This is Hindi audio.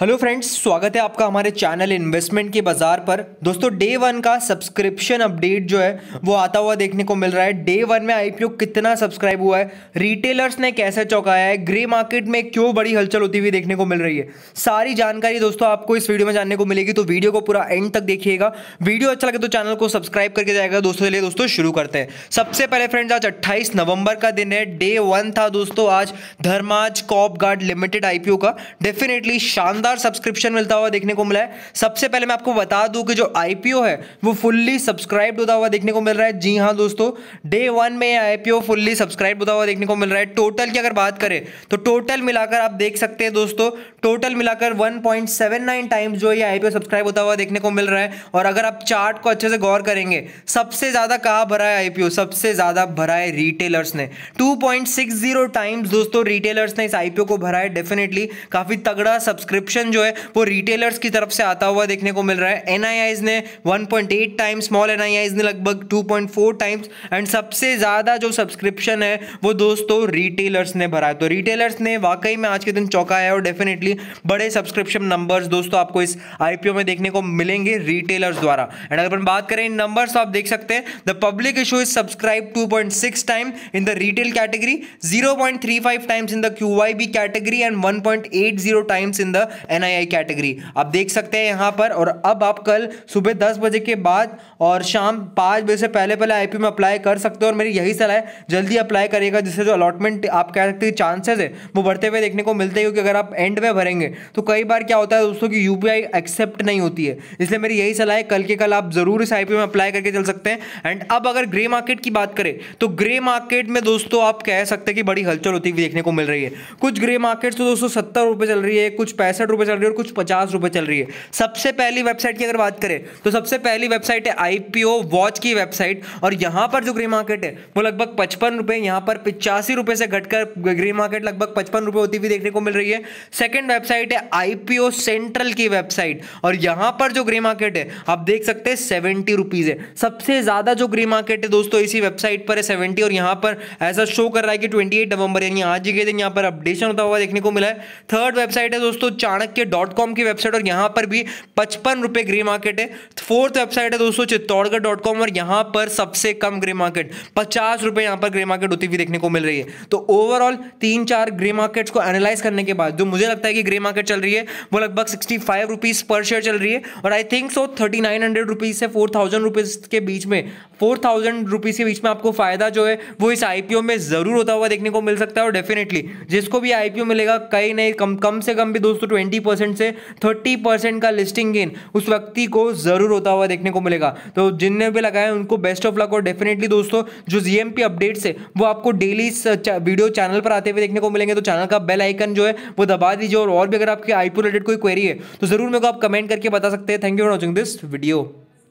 हेलो फ्रेंड्स स्वागत है आपका हमारे चैनल इन्वेस्टमेंट के बाज़ार पर। दोस्तों डे वन का सब्सक्रिप्शन अपडेट जो है, वो आता हुआ देखने को मिल रहा है। डे वन में आईपीओ कितना सब्सक्राइब हुआ है? रिटेलर्स ने कैसे चौंकाया है? ग्रे मार्केट में क्यों बड़ी हलचल होती हुई देखने को मिल रही है? सारी जानकारी दोस्तों आपको इस वीडियो में जानने को मिलेगी तो वीडियो को पूरा एंड तक देखिएगा। वीडियो अच्छा लगे तो चैनल को सब्सक्राइब करके जाएगा। दोस्तों, चलिए दोस्तों, शुरू करते हैं। सबसे पहले फ्रेंड्स आज अट्ठाईस नवंबर का दिन है। डे वन था दोस्तों, आज Dharmaj crop guard limited IPO का। डेफिनेटली शानदार शानदार सब्सक्रिप्शन मिलता हुआ देखने को मिला है। सबसे पहले मैं आपको बता दूँ कि जो आईपीओ है, वो फुल्ली सब्सक्राइब होता हुआ देखने को मिल रहा है। जी हाँ दोस्तों डे वन में आईपीओ फुल्ली सब्सक्राइब होता हुआ देखने को मिल रहा है। टोटल की अगर बात करें तो टोटल मिलाकर आप देख सकते हैं दोस्तों टोटल मिलाकर 1.79 टाइम्स जो ये आईपीओ सब्सक्राइब होता हुआ देखने को मिल रहा है। और अगर आप चार्ट को अच्छे से गौर करेंगे, सबसे ज़्यादा कहा भरा है आईपीओ सबसे ज़्यादा भरा है रिटेलर्स ने। 2.60 टाइम्स दोस्तों रिटेलर्स ने इस आईपीओ को भरा है डेफिनेटली काफ़ी तगड़ा सब्सक्रिप्शन सब्सक्रिप्शन जो है, वो रिटेलर्स की तरफ़ से आता हुआ देखने को मिल रहा है। एन ने 1.8 टाइम्स स्मॉल एन ने लगभग 2.4 टाइम्स एंड सबसे ज़्यादा जो सब्सक्रिप्शन है, वो दोस्तों रिटेलर्स ने भरा है। तो रिटेलर्स ने वाकई में आज के दिन चौंकाया है, और डेफिनेटली बड़े सब्सक्रिप्शन नंबर्स दोस्तों आपको इस आईपीओ में देखने को मिलेंगे रिटेलर्स द्वारा। एंड अगर बात करें इन नंबर्स तो आप देख सकते हैं the public issue is subscribe 2.6 time in the retail category 0.35 times in the QIB category and 1.80 times in the NII category आप देख सकते हैं यहाँ पर और अब आप कल सुबह दस बजे के बाद और शाम पाँच बजे से पहले पहले आई में अप्लाई कर सकते हो और मेरी यही सलाह है, जल्दी अप्लाई करेगा जिससे जो अलॉटमेंट आप कह सकते हैं चांसेस है, वो बढ़ते हुए देखने को मिलते हैं क्योंकि अगर आप एंड में भरेंगे तो कई बार क्या होता है दोस्तों की यू एक्सेप्ट नहीं होती है। इसलिए मेरी यही सलाह है, कल के कल आप ज़रूर इस आई में अप्लाई करके चल सकते हैं। एंड अब अगर ग्रे मार्केट की बात करें तो ग्रे मार्केट में दोस्तों आप कह सकते हैं कि बड़ी हलचल होती हुई देखने को मिल रही है। कुछ ग्रे मार्केट तो दोस्तों सत्तर रुपए चल रही है, कुछ पैंसठ रुपए चल रही है और कुछ पचास रुपए चल रही है। सबसे पहली वेबसाइट की अगर बात करें तो सबसे पहली वेबसाइट है आईपीओ वॉच की वेबसाइट और यहाँ पर जो ग्रे मार्केट है, वो लगभग पचपन रुपए, यहाँ पर पिचासी रुपए से घटकर ग्रे मार्केट लगभग पचपन रुपए होती हुई देखने को मिल रही है। सेकेंड वेबसाइट है आईपीओ सेंट्रल की वेबसाइट और यहाँ पर जो ग्रे मार्केट है, आप देख सकते हैं सेवेंटी रुपीज़ है। सबसे ज़्यादा जो ग्रे मार्केट है दोस्तों, इसी वेबसाइट पर है सेवेंटी और यहाँ पर ऐसा शो कर रहा है कि ट्वेंटी नवंबर, यानी आज ही के दिन यहाँ पर अपडेशन होता हुआ देखने को मिला है। थर्ड वेबसाइट है दोस्तों चाणक्य डॉट कॉम की वेबसाइट और यहाँ पर भी पचपन रुपए ग्रे मार्केट है। फोर्थ वेबसाइट है दोस्तों चित्तौड़गढ़ डॉट कॉम और यहाँ पर सबसे कम ग्रे मार्केट पचास रुपए यहाँ पर ग्रे मार्केट होती हुई देखने को मिल रही है। तो ओवरऑल तीन चार ग्रे मार्केट्स को एनालाइज करने के बाद, जो मुझे लगता है कि ग्रे मार्केट चल रही है, वो लगभग सिक्सटी फाइव रुपीज़ पर शेयर चल रही है। और I think so thirty nine hundred rupees से फोर थाउज़ेंड रुपीज़ के बीच में फोर थाउज़ेंड रुपीज़ के बीच में आपको फ़ायदा जो है वो इस आईपीओ में ज़रूर होता हुआ देखने को मिल सकता है और डेफिनेटली जिसको भी आईपीओ मिलेगा कई नहीं कम कम से कम भी दोस्तों ट्वेंटी परसेंट से थर्टी परसेंट का लिस्टिंग गेन उस व्यक्ति को ज़रूर होता हुआ देखने को मिलेगा। तो जिनने भी लगाया उनको बेस्ट ऑफ़ लक और डेफिनेटली दोस्तों जो जीएमपी अपडेट्स है वो आपको डेली वीडियो चैनल पर आते हुए देखने को मिलेंगे। तो चैनल का बेल आइकन जो है वो दबा दीजिए और, और भी अगर आपके आईपीओ रिलेटेड कोई क्वेरी है तो ज़रूर मेरे को आप कमेंट करके बता सकते हैं। Thank you for watching this video